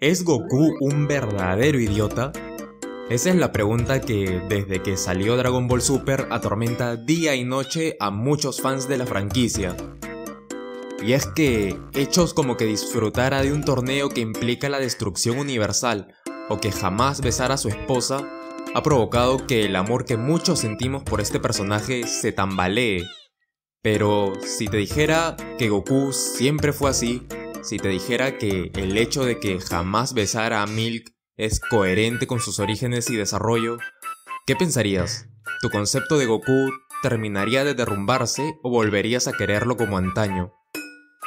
¿Es Goku un verdadero idiota? Esa es la pregunta que, desde que salió Dragon Ball Super, atormenta día y noche a muchos fans de la franquicia. Y es que, hechos como que disfrutara de un torneo que implica la destrucción universal, o que jamás besara a su esposa, ha provocado que el amor que muchos sentimos por este personaje se tambalee. Pero si te dijera que Goku siempre fue así, si te dijera que el hecho de que jamás besara a Milk es coherente con sus orígenes y desarrollo, ¿qué pensarías? ¿Tu concepto de Goku terminaría de derrumbarse o volverías a quererlo como antaño?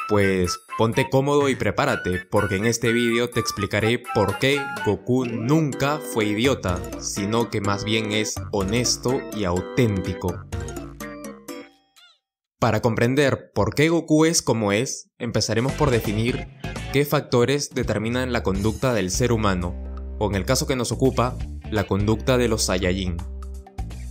Pues ponte cómodo y prepárate, porque en este vídeo te explicaré por qué Goku nunca fue idiota, sino que más bien es honesto y auténtico. Para comprender por qué Goku es como es, empezaremos por definir qué factores determinan la conducta del ser humano, o en el caso que nos ocupa, la conducta de los Saiyajin.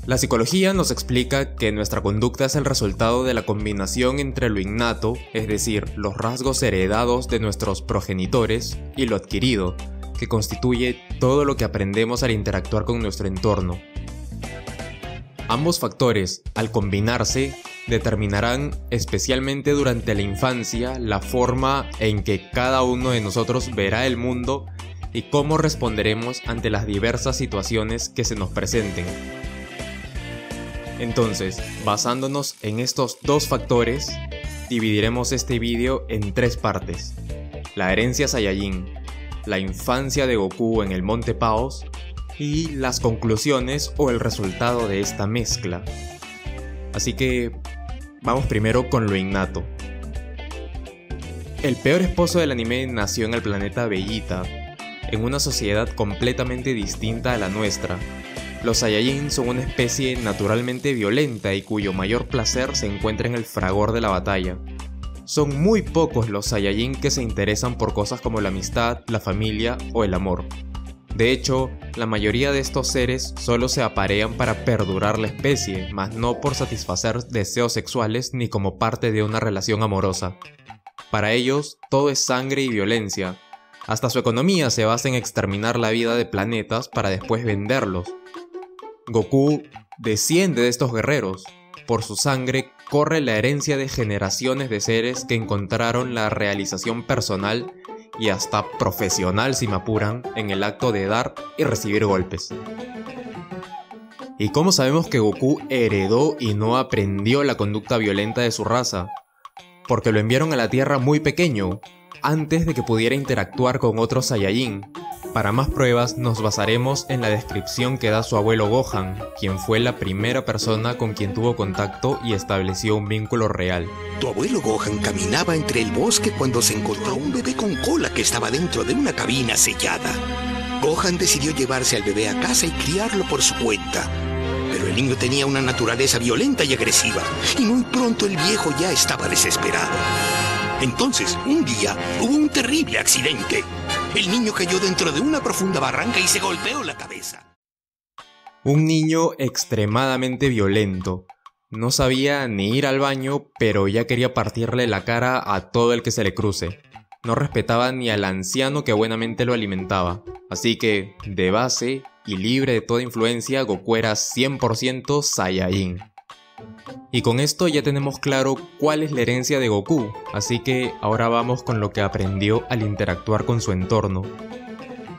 La psicología nos explica que nuestra conducta es el resultado de la combinación entre lo innato, es decir, los rasgos heredados de nuestros progenitores, y lo adquirido, que constituye todo lo que aprendemos al interactuar con nuestro entorno. Ambos factores, al combinarse, determinarán especialmente durante la infancia la forma en que cada uno de nosotros verá el mundo y cómo responderemos ante las diversas situaciones que se nos presenten. Entonces, basándonos en estos dos factores, dividiremos este vídeo en tres partes. La herencia Saiyajin, la infancia de Goku en el Monte Paos y las conclusiones o el resultado de esta mezcla. Así que Vamos primero con lo innato. El peor esposo del anime nació en el planeta Bellita, en una sociedad completamente distinta a la nuestra. Los Saiyajin son una especie naturalmente violenta y cuyo mayor placer se encuentra en el fragor de la batalla. Son muy pocos los Saiyajin que se interesan por cosas como la amistad, la familia o el amor. De hecho, la mayoría de estos seres solo se aparean para perdurar la especie, mas no por satisfacer deseos sexuales ni como parte de una relación amorosa. Para ellos, todo es sangre y violencia. Hasta su economía se basa en exterminar la vida de planetas para después venderlos. Goku desciende de estos guerreros. Por su sangre corre la herencia de generaciones de seres que encontraron la realización personal y hasta profesional si me apuran en el acto de dar y recibir golpes. ¿Y cómo sabemos que Goku heredó y no aprendió la conducta violenta de su raza? Porque lo enviaron a la Tierra muy pequeño, antes de que pudiera interactuar con otros Saiyajin, para más pruebas nos basaremos en la descripción que da su abuelo Gohan, quien fue la primera persona con quien tuvo contacto y estableció un vínculo real. Tu abuelo Gohan caminaba entre el bosque cuando se encontró un bebé con cola que estaba dentro de una cabina sellada. Gohan decidió llevarse al bebé a casa y criarlo por su cuenta. Pero el niño tenía una naturaleza violenta y agresiva, y muy pronto el viejo ya estaba desesperado. Entonces, un día, hubo un terrible accidente. El niño cayó dentro de una profunda barranca y se golpeó la cabeza. Un niño extremadamente violento. No sabía ni ir al baño, pero ya quería partirle la cara a todo el que se le cruce. No respetaba ni al anciano que buenamente lo alimentaba. Así que, de base y libre de toda influencia, Goku era 100% Saiyajin. Y con esto ya tenemos claro cuál es la herencia de Goku, así que ahora vamos con lo que aprendió al interactuar con su entorno.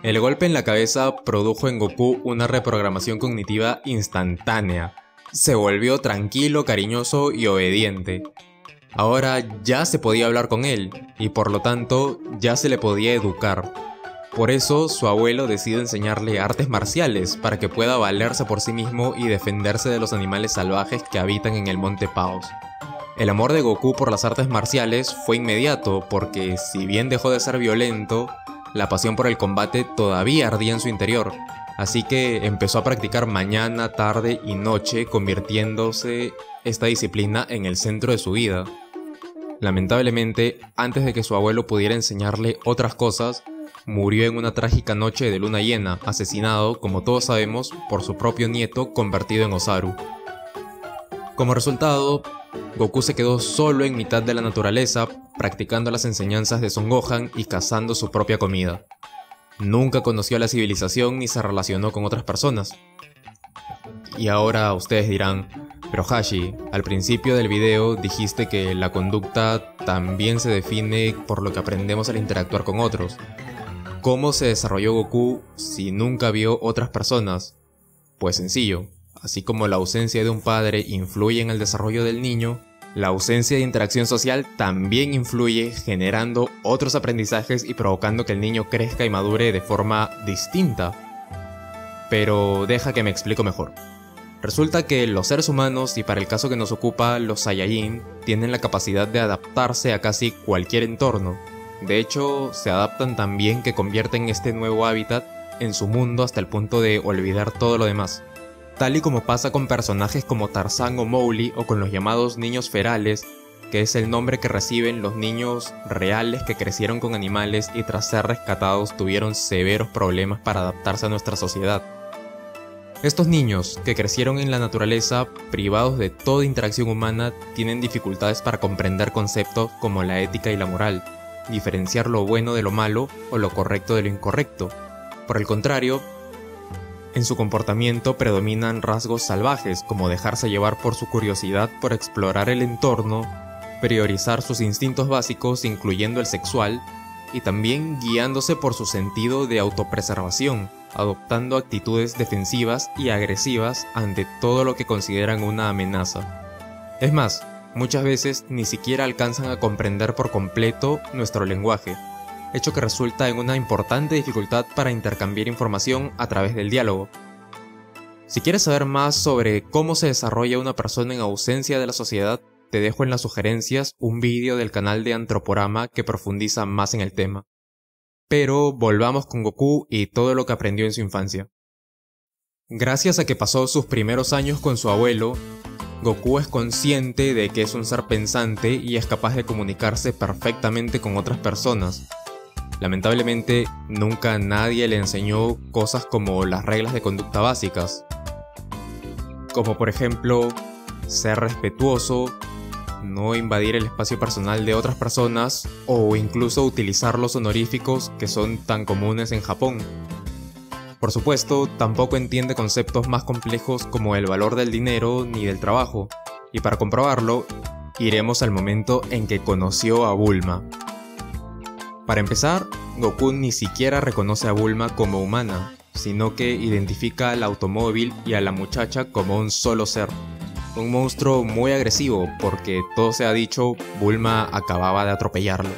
El golpe en la cabeza produjo en Goku una reprogramación cognitiva instantánea. Se volvió tranquilo, cariñoso y obediente. Ahora ya se podía hablar con él, y por lo tanto ya se le podía educar. Por eso su abuelo decide enseñarle artes marciales para que pueda valerse por sí mismo y defenderse de los animales salvajes que habitan en el monte Paos. El amor de Goku por las artes marciales fue inmediato porque si bien dejó de ser violento, la pasión por el combate todavía ardía en su interior, así que empezó a practicar mañana, tarde y noche convirtiéndose esta disciplina en el centro de su vida. Lamentablemente, antes de que su abuelo pudiera enseñarle otras cosas, murió en una trágica noche de luna llena, asesinado, como todos sabemos, por su propio nieto convertido en Osaru. Como resultado, Goku se quedó solo en mitad de la naturaleza, practicando las enseñanzas de Son Gohan y cazando su propia comida. nunca conoció la civilización ni se relacionó con otras personas. Y ahora ustedes dirán, pero Hashi, al principio del video dijiste que la conducta también se define por lo que aprendemos al interactuar con otros. ¿Cómo se desarrolló Goku si nunca vio otras personas? Pues sencillo, así como la ausencia de un padre influye en el desarrollo del niño, la ausencia de interacción social también influye generando otros aprendizajes y provocando que el niño crezca y madure de forma distinta. Pero deja que me explico mejor. Resulta que los seres humanos, y para el caso que nos ocupa, los Saiyajin, tienen la capacidad de adaptarse a casi cualquier entorno. De hecho, se adaptan tan bien que convierten este nuevo hábitat en su mundo hasta el punto de olvidar todo lo demás. Tal y como pasa con personajes como Tarzan o Mowgli o con los llamados niños ferales, que es el nombre que reciben los niños reales que crecieron con animales y tras ser rescatados tuvieron severos problemas para adaptarse a nuestra sociedad. Estos niños, que crecieron en la naturaleza, privados de toda interacción humana, tienen dificultades para comprender conceptos como la ética y la moral, diferenciar lo bueno de lo malo o lo correcto de lo incorrecto. Por el contrario, en su comportamiento predominan rasgos salvajes como dejarse llevar por su curiosidad por explorar el entorno, priorizar sus instintos básicos incluyendo el sexual, y también guiándose por su sentido de autopreservación, adoptando actitudes defensivas y agresivas ante todo lo que consideran una amenaza. Es más, muchas veces ni siquiera alcanzan a comprender por completo nuestro lenguaje, hecho que resulta en una importante dificultad para intercambiar información a través del diálogo. Si quieres saber más sobre cómo se desarrolla una persona en ausencia de la sociedad, te dejo en las sugerencias un vídeo del canal de Antroporama que profundiza más en el tema. Pero volvamos con Goku y todo lo que aprendió en su infancia. Gracias a que pasó sus primeros años con su abuelo, Goku es consciente de que es un ser pensante y es capaz de comunicarse perfectamente con otras personas. Lamentablemente, nunca nadie le enseñó cosas como las reglas de conducta básicas, como por ejemplo ser respetuoso, no invadir el espacio personal de otras personas o incluso utilizar los honoríficos que son tan comunes en Japón. Por supuesto, tampoco entiende conceptos más complejos como el valor del dinero ni del trabajo, y para comprobarlo, iremos al momento en que conoció a Bulma. Para empezar, Goku ni siquiera reconoce a Bulma como humana, sino que identifica al automóvil y a la muchacha como un solo ser, un monstruo muy agresivo porque todo se ha dicho, Bulma acababa de atropellarlo.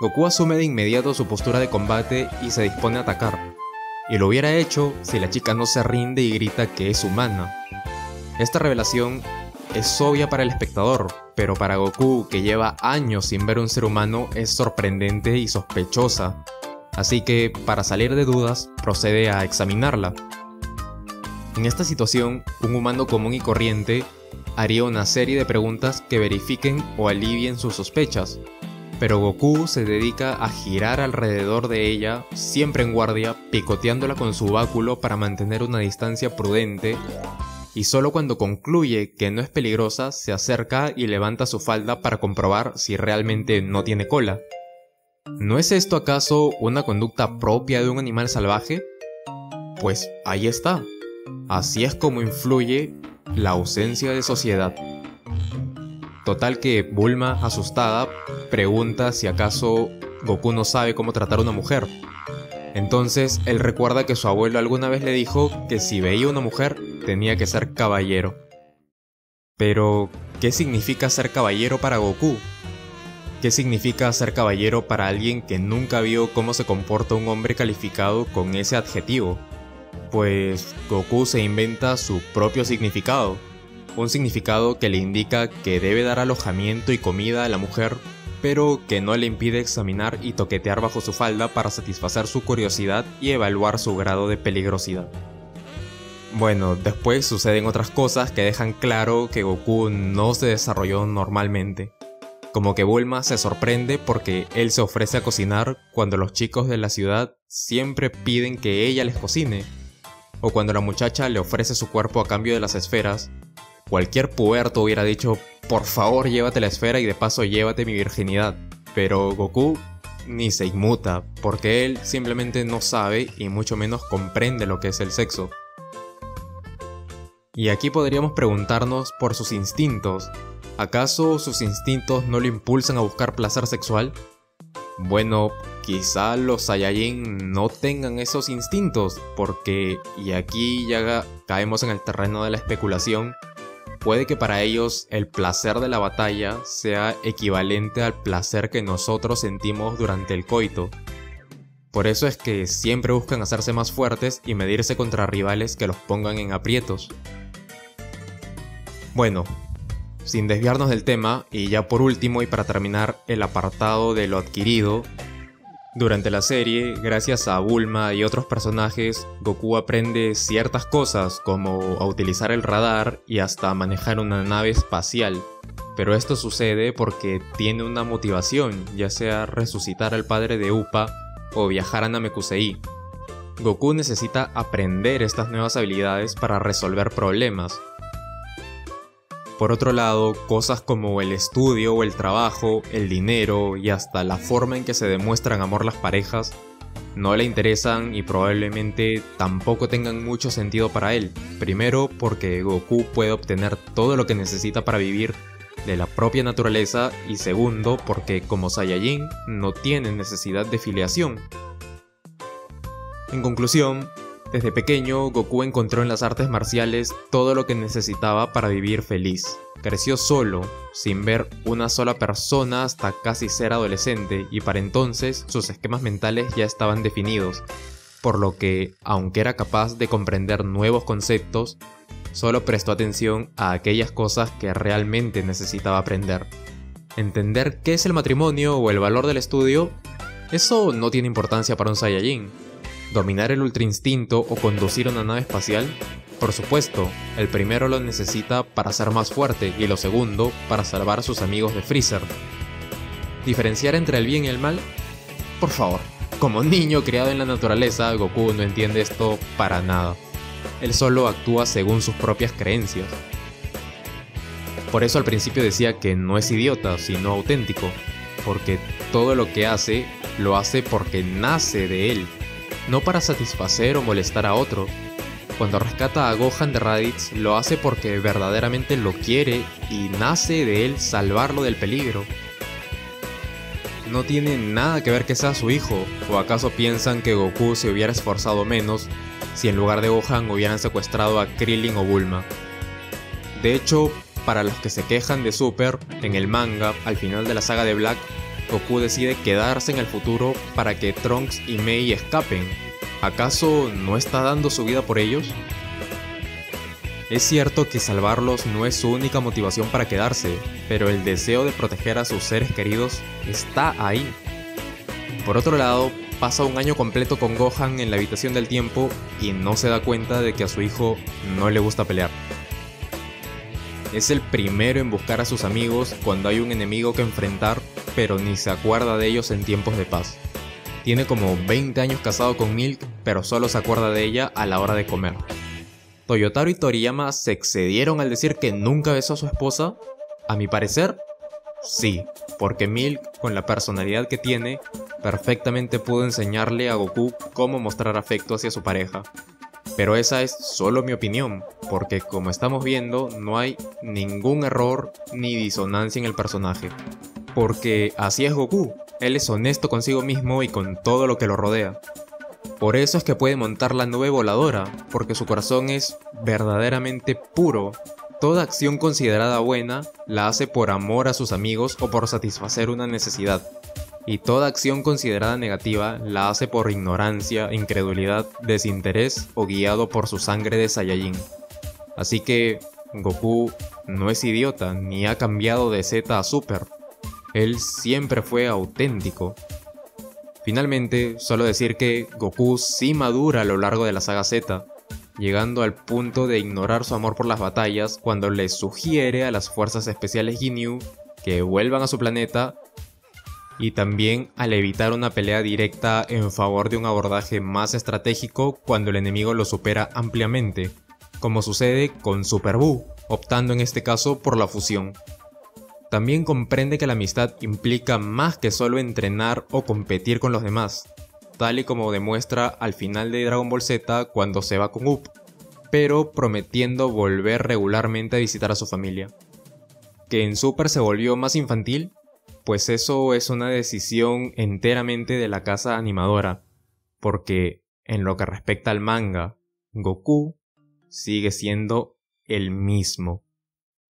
Goku asume de inmediato su postura de combate y se dispone a atacar. Y lo hubiera hecho si la chica no se rinde y grita que es humana. Esta revelación es obvia para el espectador, pero para Goku, que lleva años sin ver un ser humano, es sorprendente y sospechosa. Así que, para salir de dudas, procede a examinarla. En esta situación, un humano común y corriente haría una serie de preguntas que verifiquen o alivien sus sospechas, pero Goku se dedica a girar alrededor de ella, siempre en guardia, picoteándola con su báculo para mantener una distancia prudente, y solo cuando concluye que no es peligrosa se acerca y levanta su falda para comprobar si realmente no tiene cola. ¿No es esto acaso una conducta propia de un animal salvaje? Pues ahí está, Así es como influye la ausencia de sociedad. Total que Bulma, asustada, pregunta si acaso Goku no sabe cómo tratar a una mujer. Entonces él recuerda que su abuelo alguna vez le dijo que si veía una mujer tenía que ser caballero. Pero, ¿qué significa ser caballero para Goku? ¿Qué significa ser caballero para alguien que nunca vio cómo se comporta un hombre calificado con ese adjetivo? pues Goku se inventa su propio significado, un significado que le indica que debe dar alojamiento y comida a la mujer, pero que no le impide examinar y toquetear bajo su falda para satisfacer su curiosidad y evaluar su grado de peligrosidad. Bueno, después suceden otras cosas que dejan claro que Goku no se desarrolló normalmente. Como que Bulma se sorprende porque él se ofrece a cocinar cuando los chicos de la ciudad siempre piden que ella les cocine, o cuando la muchacha le ofrece su cuerpo a cambio de las esferas, cualquier puerto hubiera dicho, por favor llévate la esfera y de paso llévate mi virginidad. Pero Goku ni se inmuta, porque él simplemente no sabe y mucho menos comprende lo que es el sexo. Y aquí podríamos preguntarnos por sus instintos. ¿Acaso sus instintos no lo impulsan a buscar placer sexual? Bueno, quizá los Saiyajin no tengan esos instintos, porque, y aquí ya caemos en el terreno de la especulación, puede que para ellos el placer de la batalla sea equivalente al placer que nosotros sentimos durante el coito. Por eso es que siempre buscan hacerse más fuertes y medirse contra rivales que los pongan en aprietos. Bueno, sin desviarnos del tema, y ya por último y para terminar el apartado de lo adquirido, durante la serie, gracias a Bulma y otros personajes, Goku aprende ciertas cosas como a utilizar el radar y hasta manejar una nave espacial. Pero esto sucede porque tiene una motivación, ya sea resucitar al padre de Upa o viajar a Namekusei. Goku necesita aprender estas nuevas habilidades para resolver problemas, por otro lado, cosas como el estudio o el trabajo, el dinero y hasta la forma en que se demuestran amor las parejas no le interesan y probablemente tampoco tengan mucho sentido para él. Primero porque Goku puede obtener todo lo que necesita para vivir de la propia naturaleza y segundo porque como Saiyajin no tiene necesidad de filiación. En conclusión, desde pequeño, Goku encontró en las artes marciales todo lo que necesitaba para vivir feliz. Creció solo, sin ver una sola persona hasta casi ser adolescente, y para entonces sus esquemas mentales ya estaban definidos, por lo que, aunque era capaz de comprender nuevos conceptos, solo prestó atención a aquellas cosas que realmente necesitaba aprender. Entender qué es el matrimonio o el valor del estudio, eso no tiene importancia para un Saiyajin, dominar el ultra instinto o conducir una nave espacial? Por supuesto, el primero lo necesita para ser más fuerte y lo segundo para salvar a sus amigos de Freezer. ¿Diferenciar entre el bien y el mal? Por favor, como niño criado en la naturaleza, Goku no entiende esto para nada. Él solo actúa según sus propias creencias. Por eso al principio decía que no es idiota, sino auténtico, porque todo lo que hace lo hace porque nace de él no para satisfacer o molestar a otro. Cuando rescata a Gohan de Raditz, lo hace porque verdaderamente lo quiere y nace de él salvarlo del peligro. No tiene nada que ver que sea su hijo, o acaso piensan que Goku se hubiera esforzado menos si en lugar de Gohan hubieran secuestrado a Krillin o Bulma. De hecho, para los que se quejan de Super, en el manga, al final de la saga de Black, Goku decide quedarse en el futuro para que Trunks y Mei escapen. ¿Acaso no está dando su vida por ellos? Es cierto que salvarlos no es su única motivación para quedarse, pero el deseo de proteger a sus seres queridos está ahí. Por otro lado, pasa un año completo con Gohan en la habitación del tiempo y no se da cuenta de que a su hijo no le gusta pelear. Es el primero en buscar a sus amigos cuando hay un enemigo que enfrentar, pero ni se acuerda de ellos en tiempos de paz. Tiene como 20 años casado con Milk, pero solo se acuerda de ella a la hora de comer. ¿Toyotaro y Toriyama se excedieron al decir que nunca besó a su esposa? A mi parecer, sí, porque Milk, con la personalidad que tiene, perfectamente pudo enseñarle a Goku cómo mostrar afecto hacia su pareja. Pero esa es solo mi opinión, porque como estamos viendo, no hay ningún error ni disonancia en el personaje. Porque así es Goku, él es honesto consigo mismo y con todo lo que lo rodea. Por eso es que puede montar la nube voladora, porque su corazón es verdaderamente puro. Toda acción considerada buena la hace por amor a sus amigos o por satisfacer una necesidad y toda acción considerada negativa la hace por ignorancia, incredulidad, desinterés o guiado por su sangre de Saiyajin. Así que Goku no es idiota ni ha cambiado de Z a Super. Él siempre fue auténtico. Finalmente, solo decir que Goku sí madura a lo largo de la saga Z, llegando al punto de ignorar su amor por las batallas cuando le sugiere a las fuerzas especiales Ginyu que vuelvan a su planeta y también al evitar una pelea directa en favor de un abordaje más estratégico cuando el enemigo lo supera ampliamente, como sucede con Super Buu, optando en este caso por la fusión. También comprende que la amistad implica más que solo entrenar o competir con los demás, tal y como demuestra al final de Dragon Ball Z cuando se va con Up, pero prometiendo volver regularmente a visitar a su familia. Que en Super se volvió más infantil, pues eso es una decisión enteramente de la casa animadora, porque en lo que respecta al manga, Goku sigue siendo el mismo.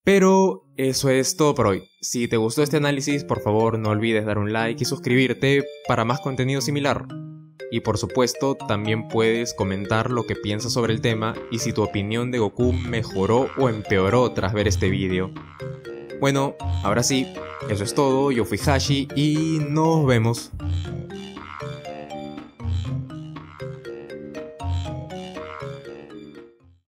Pero eso es todo por hoy. Si te gustó este análisis, por favor no olvides dar un like y suscribirte para más contenido similar. Y por supuesto, también puedes comentar lo que piensas sobre el tema y si tu opinión de Goku mejoró o empeoró tras ver este vídeo. Bueno, ahora sí, eso es todo, yo fui Hashi y nos vemos.